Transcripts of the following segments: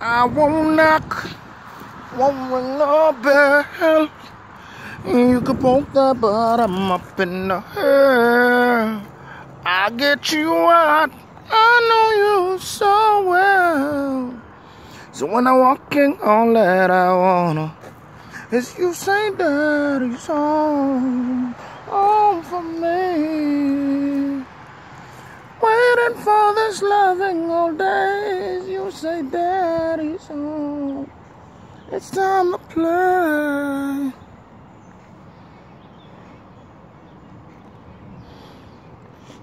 I won't knock, won't ring no bell. You can poke that, but I'm up in the air. I get you out, I know you so well. So when I walk in, all that I wanna is you say daddy's home, home for me. Waiting for this loving all days, you say daddy's home. It's time to play.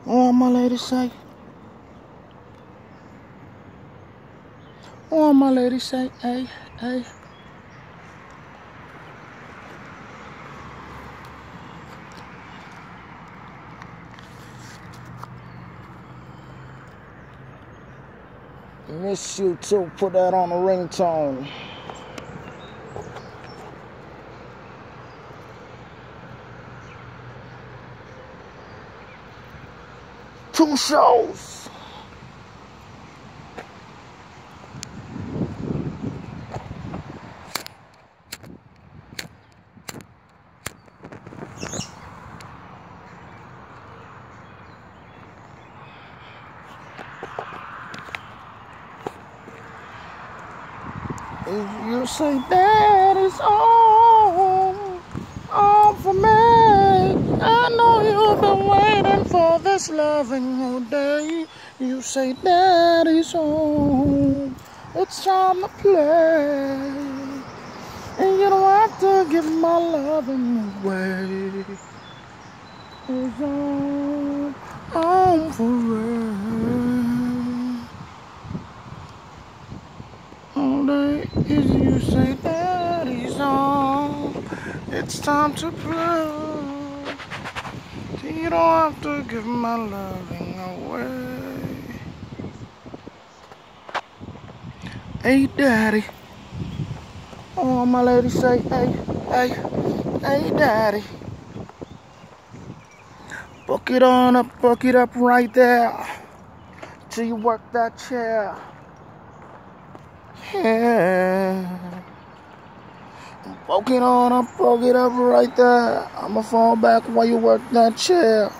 Oh, my lady say. Oh, my lady say, hey, hey. Miss you too. Put that on a ringtone. Two shows. If you say that is all, all for me, I know you've been waiting for this loving all day. You say that is home, it's time to play, and you don't have to give my loving away. It's all All day is you say daddy's home. It's time to play. You don't have to give my loving away. Hey daddy. Oh my lady say hey, hey, hey daddy. Book it on up, book it up right there. Till you work that chair. Yeah. Poke it on up, poke it up right there. I'ma fall back while you work that chair.